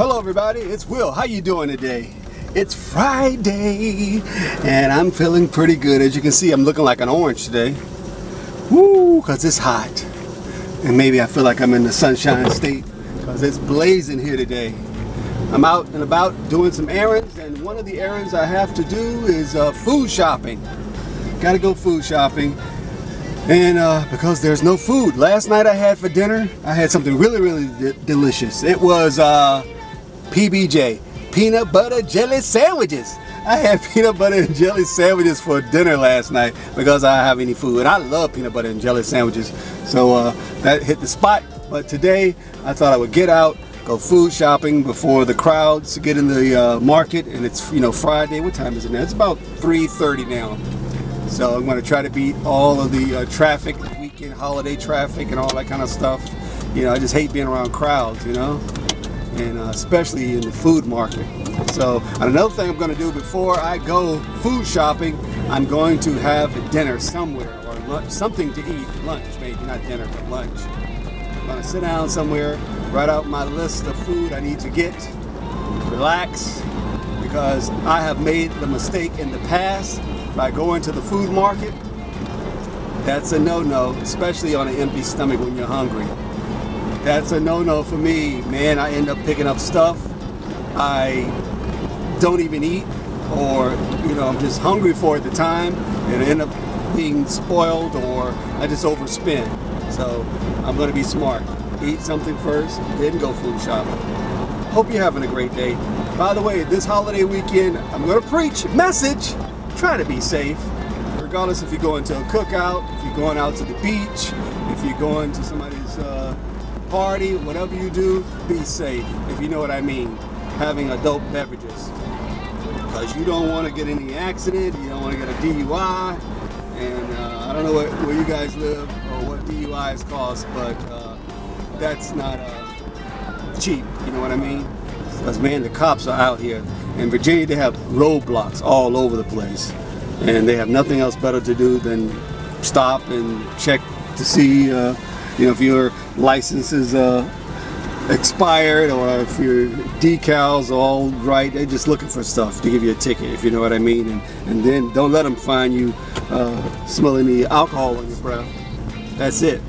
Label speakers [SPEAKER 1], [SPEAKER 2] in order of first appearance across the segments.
[SPEAKER 1] Hello everybody, it's Will. How you doing today? It's Friday and I'm feeling pretty good. As you can see, I'm looking like an orange today. Woo, cause it's hot. And maybe I feel like I'm in the sunshine state cause it's blazing here today. I'm out and about doing some errands and one of the errands I have to do is uh, food shopping. Gotta go food shopping. And uh, because there's no food. Last night I had for dinner, I had something really, really de delicious. It was uh, PBJ, peanut butter jelly sandwiches. I had peanut butter and jelly sandwiches for dinner last night because I don't have any food. And I love peanut butter and jelly sandwiches. So uh, that hit the spot. But today I thought I would get out, go food shopping before the crowds get in the uh, market. And it's, you know, Friday. What time is it now? It's about 3.30 now. So I'm going to try to beat all of the uh, traffic, weekend holiday traffic and all that kind of stuff. You know, I just hate being around crowds, you know, and uh, especially in the food market. So another thing I'm going to do before I go food shopping, I'm going to have dinner somewhere or lunch, something to eat, lunch maybe, not dinner, but lunch. I'm going to sit down somewhere, write out my list of food I need to get, relax, because I have made the mistake in the past by going to the food market, that's a no-no, especially on an empty stomach when you're hungry. That's a no-no for me. Man, I end up picking up stuff I don't even eat or, you know, I'm just hungry for at the time and I end up being spoiled or I just overspend. So I'm going to be smart. Eat something first, then go food shopping. Hope you're having a great day. By the way, this holiday weekend, I'm going to preach message try to be safe. Regardless if you're going to a cookout, if you're going out to the beach, if you're going to somebody's uh, party, whatever you do, be safe, if you know what I mean. Having adult beverages. Because you don't want to get any accident, you don't want to get a DUI, and uh, I don't know what, where you guys live or what DUIs cost, but uh, that's not uh, cheap, you know what I mean? Because man, the cops are out here in Virginia, they have roadblocks all over the place, and they have nothing else better to do than stop and check to see, uh, you know, if your license is uh, expired or if your decals are all right. They're just looking for stuff to give you a ticket, if you know what I mean. And, and then don't let them find you uh, smelling the alcohol on your breath. That's it.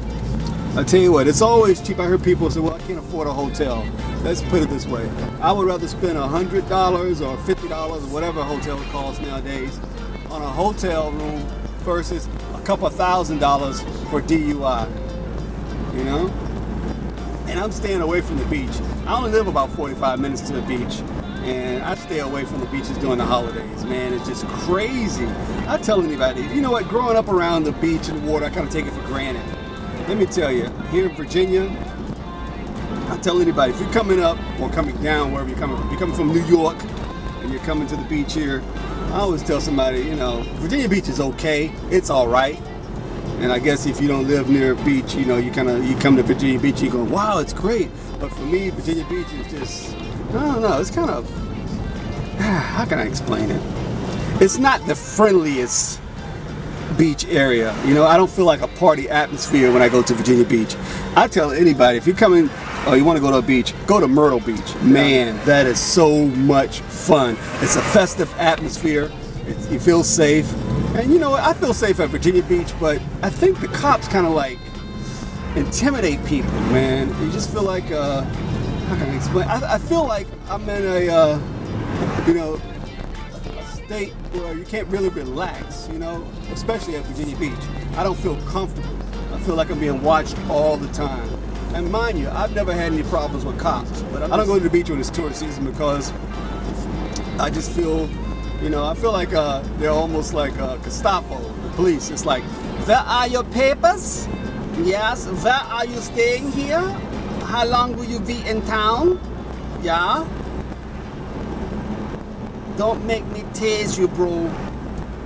[SPEAKER 1] I tell you what, it's always cheap. I heard people say, well, I can't afford a hotel. Let's put it this way. I would rather spend a $100 or $50, whatever a hotel costs nowadays, on a hotel room versus a couple thousand dollars for DUI. You know? And I'm staying away from the beach. I only live about 45 minutes to the beach. And I stay away from the beaches during the holidays, man. It's just crazy. I tell anybody, you know what, growing up around the beach and the water, I kind of take it for granted. Let me tell you, here in Virginia, I tell anybody, if you're coming up or coming down, wherever you're coming from, you're coming from New York and you're coming to the beach here, I always tell somebody, you know, Virginia Beach is okay, it's all right. And I guess if you don't live near a beach, you know, you kind of, you come to Virginia Beach, you go, wow, it's great. But for me, Virginia Beach is just, I don't know, it's kind of, how can I explain it? It's not the friendliest beach area. You know, I don't feel like a party atmosphere when I go to Virginia Beach. I tell anybody, if you're coming or you oh, want to go to a beach, go to Myrtle Beach. Man, that is so much fun. It's a festive atmosphere. It, you feel safe. And you know what? I feel safe at Virginia Beach, but I think the cops kind of like intimidate people, man. You just feel like, uh, how can I explain? I, I feel like I'm in a, uh, you know, a state where you can't really relax, you know, especially at Virginia Beach. I don't feel comfortable. I feel like I'm being watched all the time. And mind you, I've never had any problems with cops, but I don't go to the beach when it's tourist season because I just feel, you know, I feel like uh, they're almost like uh, Gestapo, the police. It's like, where are your papers? Yes, where are you staying here? How long will you be in town? Yeah? Don't make me tase you, bro.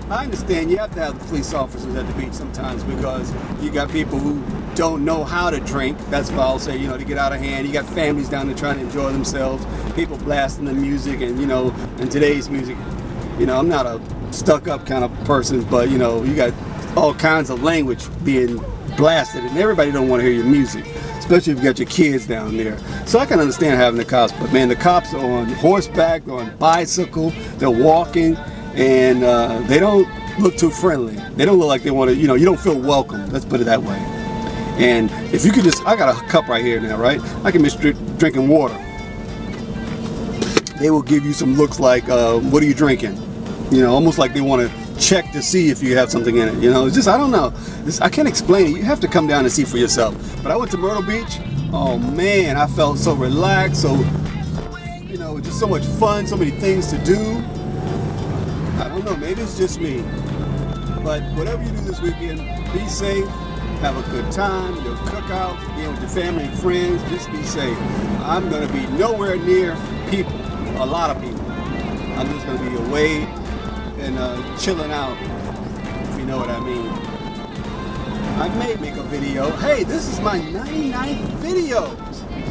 [SPEAKER 1] I understand you have to have the police officers at the beach sometimes because you got people who don't know how to drink. That's why I'll say, you know, to get out of hand. You got families down there trying to enjoy themselves. People blasting the music and, you know, and today's music. You know, I'm not a stuck up kind of person, but, you know, you got all kinds of language being blasted and everybody don't want to hear your music. especially if you got your kids down there. So I can understand having the cops, but man, the cops are on horseback, they're on bicycle, they're walking, and uh, they don't look too friendly. They don't look like they want to, you know, you don't feel welcome. Let's put it that way. And if you could just, I got a cup right here now, right? I can be drinking water. They will give you some looks like, uh, what are you drinking? You know, almost like they want to check to see if you have something in it. You know, it's just, I don't know. This, I can't explain it. You have to come down and see for yourself. But I went to Myrtle Beach. Oh man, I felt so relaxed, so, you know, just so much fun, so many things to do. I don't know, maybe it's just me. But whatever you do this weekend, be safe, have a good time, your cookouts, being with your family and friends, just be safe. I'm gonna be nowhere near people, a lot of people. I'm just gonna be away and uh, chilling out, if you know what I mean. I may make a video. Hey, this is my 99th video.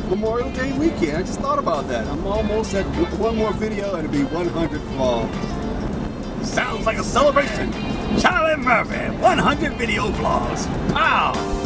[SPEAKER 1] Memorial Day weekend. I just thought about that. I'm almost at one more video and it'll be 100 vlogs.
[SPEAKER 2] Sounds like a celebration. Charlie Murphy, 100 video vlogs. Pow!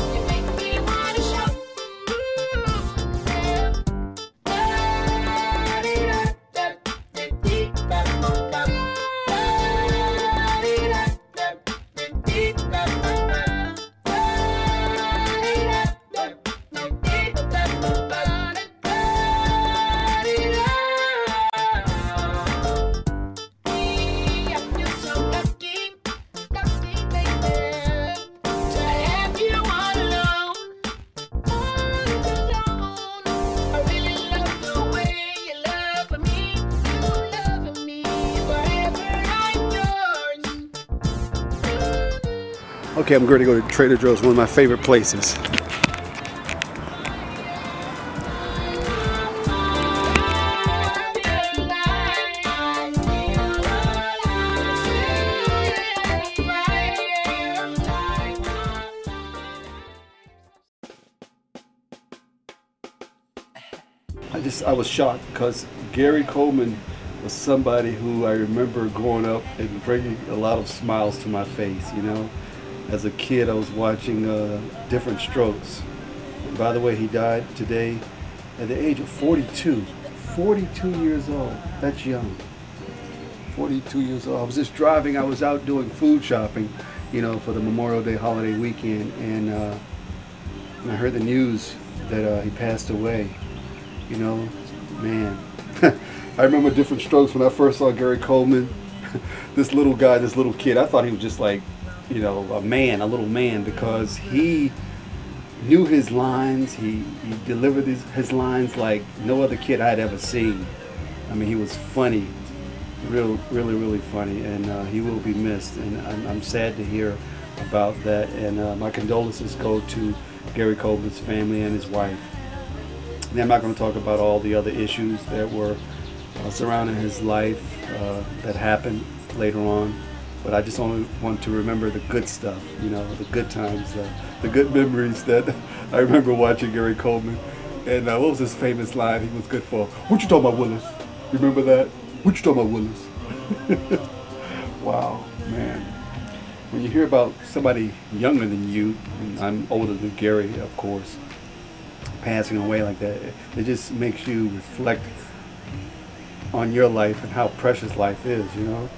[SPEAKER 1] Okay, I'm going to go to Trader Joe's, one of my favorite places. I just, I was shocked because Gary Coleman was somebody who I remember growing up and bringing a lot of smiles to my face, you know as a kid, I was watching uh, Diff'rent Strokes. By the way, he died today at the age of 42. 42 years old. That's young. 42 years old. I was just driving. I was out doing food shopping, you know, for the Memorial Day holiday weekend, and, uh, and I heard the news that uh, he passed away. You know, man. I remember Diff'rent Strokes when I first saw Gary Coleman. this little guy, this little kid. I thought he was just like you know, a man, a little man, because he knew his lines. He, he delivered his, his lines like no other kid I'd ever seen. I mean, he was funny, real, really, really funny, and uh, he will be missed. And I'm, I'm, sad to hear about that. And uh, my condolences go to Gary Coleman's family and his wife. And I'm not going to talk about all the other issues that were uh, surrounding his life uh, that happened later on. But I just only want to remember the good stuff, you know, the good times, uh, the good memories that I remember watching Gary Coleman. And uh, what was his famous line he was good for? What you talking about, Willis? Remember that? What you talking about, Willis? wow, man. When you hear about somebody younger than you, and I'm older than Gary, of course, passing away like that, it just makes you reflect on your life and how precious life is, you know?